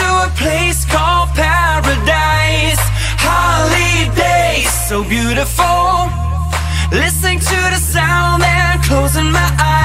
To a place called paradise. Holidays, so beautiful. Listening to the sound and closing my eyes